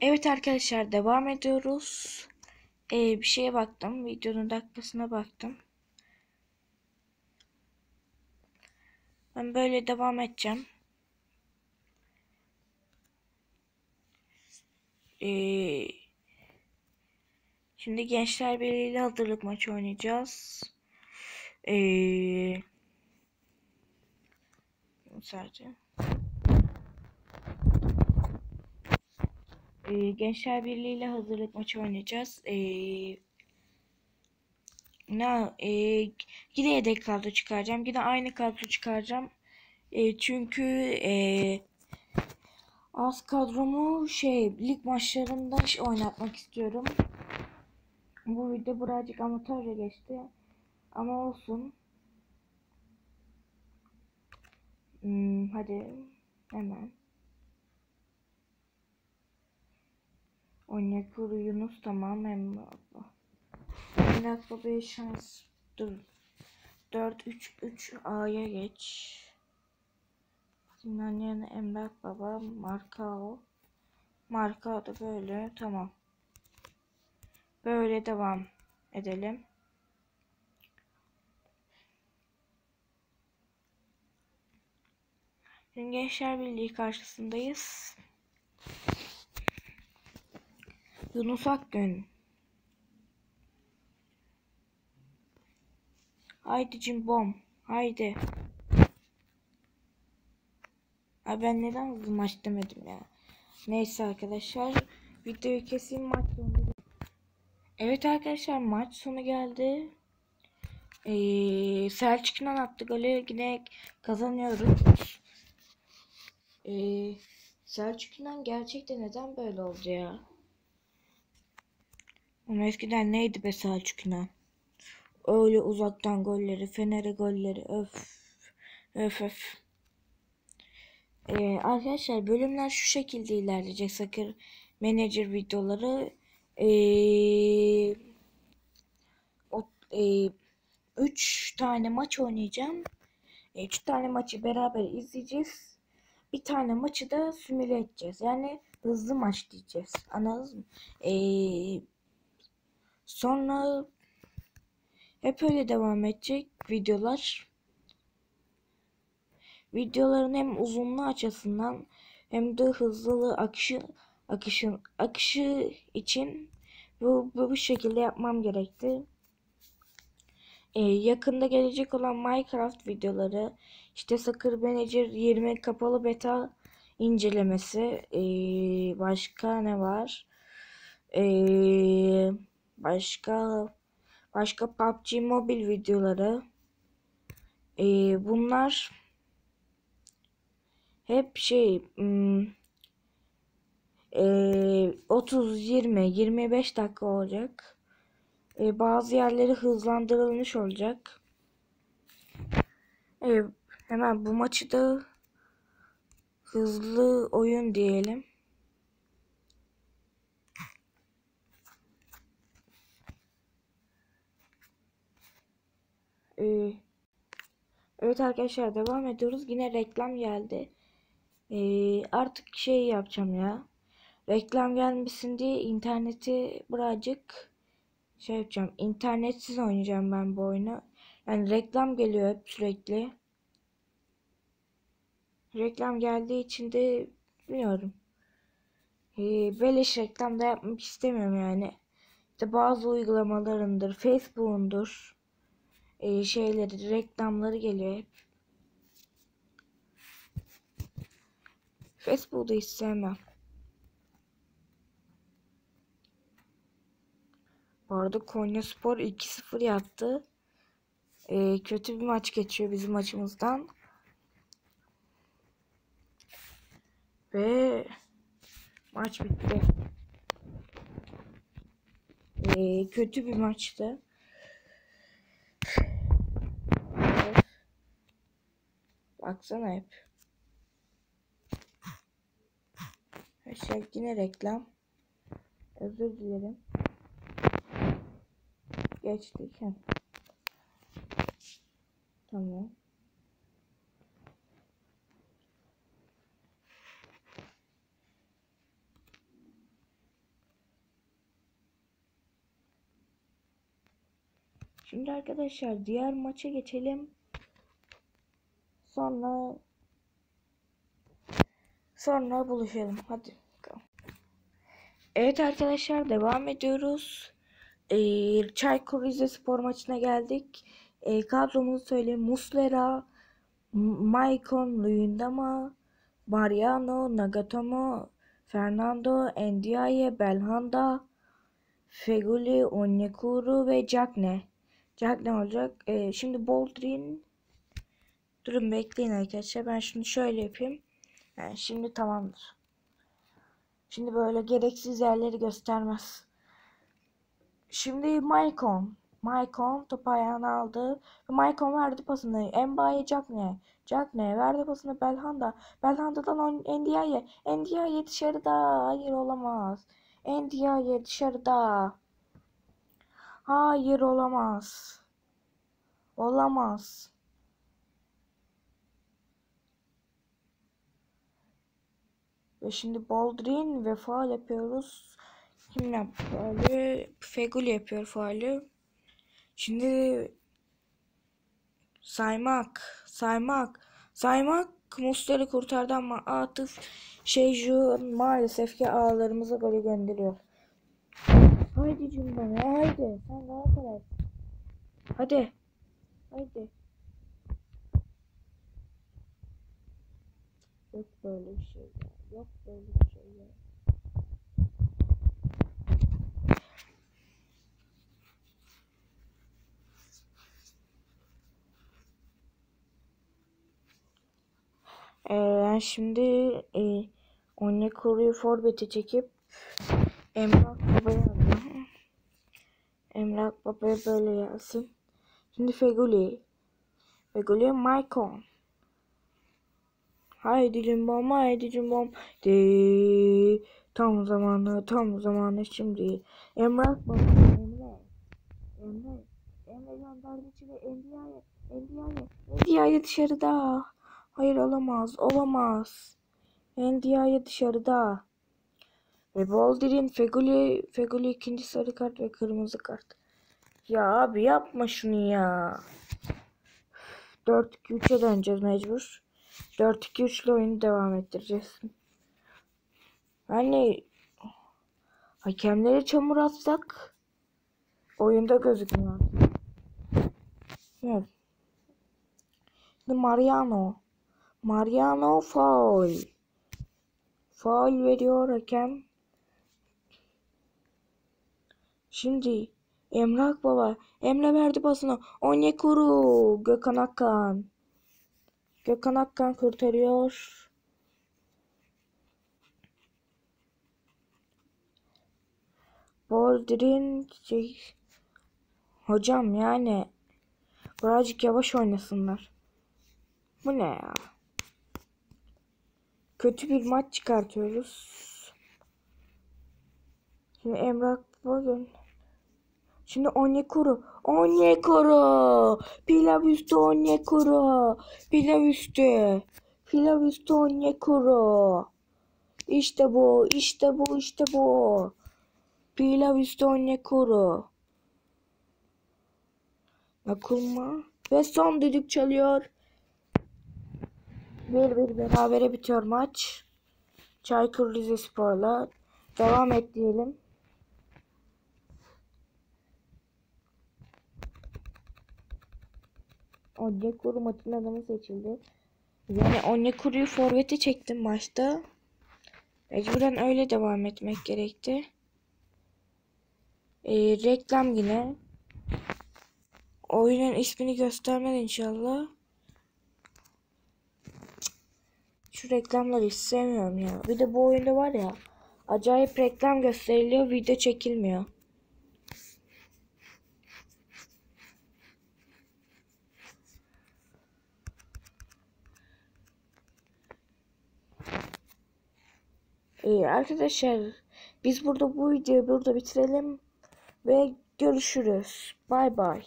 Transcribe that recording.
Evet arkadaşlar devam ediyoruz. Ee, bir şeye baktım. Videonun dakikasına baktım. Ben böyle devam edeceğim. Ee, şimdi Gençler Birliği hazırlık maçı oynayacağız. Ee, sadece. Ee, Gençler Birliği ile hazırlık maçı oynayacağız. Ee, ne e, yine yedek kadro çıkaracağım. Yine aynı kadro çıkaracağım. E, çünkü e, az kadromu şey lig maçlarında oynatmak istiyorum. Bu video birazcık amatörce geçti. Ama olsun. Hmm, hadi hemen. Onyekuru Yunus tamam Emre abla. Emre bir şans. Dur. 4-3-3 A'ya geç. Sinan yerine Emrah Baba Markao. Markao da böyle tamam. Böyle devam edelim. Şimdi Gençler Birliği karşısındayız. Yunus Akgün. Haydi cimbom. Haydi. Ay ben neden hızlı maç demedim ya. Neyse arkadaşlar. Videoyu keseyim maç sonu. Evet arkadaşlar maç sonu geldi. Ee, Selçuk İnan attı golü. Yine kazanıyoruz. Ee, Selçuk gerçekten neden böyle oldu ya? Ama eskiden neydi be Selçuk İnan? Öyle uzaktan golleri, Fener'e golleri öf öf öf. Ee, arkadaşlar bölümler şu şekilde ilerleyecek Sakır Manager videoları. Ee, o, e, üç tane maç oynayacağım. E, üç tane maçı beraber izleyeceğiz. Bir tane maçı da simüle edeceğiz. Yani hızlı maç diyeceğiz. Anladınız mı? Ee, sonra hep öyle devam edecek videolar. Videoların hem uzunluğu açısından hem de hızlılığı akışı akışın akışı için bu, bu bu şekilde yapmam gerekti. Ee, yakında gelecek olan Minecraft videoları işte Sakır Manager 20 kapalı beta incelemesi ee, başka ne var ee, başka başka PUBG Mobile videoları ee, bunlar hep şey hmm, e, 30 20 25 dakika olacak. E, bazı yerleri hızlandırılmış olacak. E, hemen bu maçı da hızlı oyun diyelim. E, evet arkadaşlar devam ediyoruz. Yine reklam geldi. Ee, artık şey yapacağım ya. Reklam gelmesin diye interneti birazcık şey yapacağım. İnternetsiz oynayacağım ben bu oyunu. Yani reklam geliyor hep sürekli. Reklam geldiği için de bilmiyorum. Ee, beleş reklam da yapmak istemiyorum yani. İşte bazı uygulamalarındır, Facebook'undur. Ee, şeyleri, reklamları geliyor hep. Facebook'u hiç sevmem. Bu arada Konya Spor 2-0 yaptı. Ee, kötü bir maç geçiyor bizim maçımızdan. Ve maç bitti. Ee, kötü bir maçtı. Baksana hep. Şey yine reklam. Özür dilerim. Geçtik. Tamam. Şimdi arkadaşlar diğer maça geçelim. Sonra sonra buluşalım. Hadi. Evet arkadaşlar devam ediyoruz. Ee, Çaykur Rizespor maçına geldik. Ee, kadromuzu söyleyeyim. Muslera, Maicon Luyendama, Mariano, Nagatomo, Fernando, Ndiaye, Belhanda, Feguli, Onyekuru ve Cagne. Cagne olacak. Ee, şimdi Boldrin Durun bekleyin arkadaşlar. Ben şunu şöyle yapayım. Yani şimdi tamamdır. Şimdi böyle gereksiz yerleri göstermez. Şimdi Maicon. Maicon topu ayağına aldı. Maicon verdi pasını. Mbaye Cagne. Cagne verdi pasını Belhanda. Belhanda'dan on- Ndiaye. Ndiaye dışarıda. Hayır olamaz. Ndiaye dışarıda. Hayır olamaz. Olamaz. Ve şimdi Baldrin ve faal yapıyoruz. Kim yaptı faali? Feguli yapıyor faali. Şimdi saymak, saymak, saymak Musler'i kurtardı ama Atıf Şeyju maalesef ki ağlarımıza golü gönderiyor. Haydi Cumhurbaşkanı haydi. Sen Galatasaray. Hadi. Haydi. Yok böyle bir şey. Yok böyle bir şey ya. Ee, ben şimdi e, Onyekuru'yu forvete çekip Emrah Baba'ya aldım. Emrah Baba'ya böyle gelsin. Şimdi Feguli. Feguli Maicon. Haydi cimbom haydi cimbom. De tam zamanı tam zamanı şimdi. Emrah Baba Emre. Emre. Emre gönderdi içeri. Endiaye. Endiaye. Endiaye dışarıda. Hayır olamaz. Olamaz. Endiaye dışarıda. Ve Boldir'in Feguli, Feguli ikinci sarı kart ve kırmızı kart. Ya abi yapma şunu ya. 4-2-3'e döneceğiz mecbur. 4-2-3 ile oyunu devam ettireceğiz. Yani hakemlere çamur atsak oyunda gözükmüyor. Evet. Şimdi Mariano. Mariano faul. Faul veriyor hakem. Şimdi Emrah Baba. Emre verdi pasını. Onyekuru. Gökhan Akkan. Gökhan Akkan kurtarıyor. Boldrin şey... Hocam yani birazcık yavaş oynasınlar. Bu ne ya? Kötü bir maç çıkartıyoruz. Şimdi Emrah bugün. Şimdi Onyekuru. Onyekuru. Pilav üstü Onyekuru. Pilav üstü. Pilav üstü Onyekuru. İşte bu. işte bu. işte bu. Pilav üstü Onyekuru. Nakulma. Ve son düdük çalıyor. Bir bir berabere bitiyor maç. Çaykur Rizespor'la devam et diyelim. Onyekuru maçın adamı seçildi. Yani Onyekuru'yu forvete çektim maçta. Mecburen öyle devam etmek gerekti. Ee, reklam yine. Oyunun ismini göstermez inşallah. Şu reklamları hiç sevmiyorum ya. Bir de bu oyunda var ya. Acayip reklam gösteriliyor. Video çekilmiyor. Ee, arkadaşlar biz burada bu videoyu burada bitirelim ve görüşürüz. Bay bay.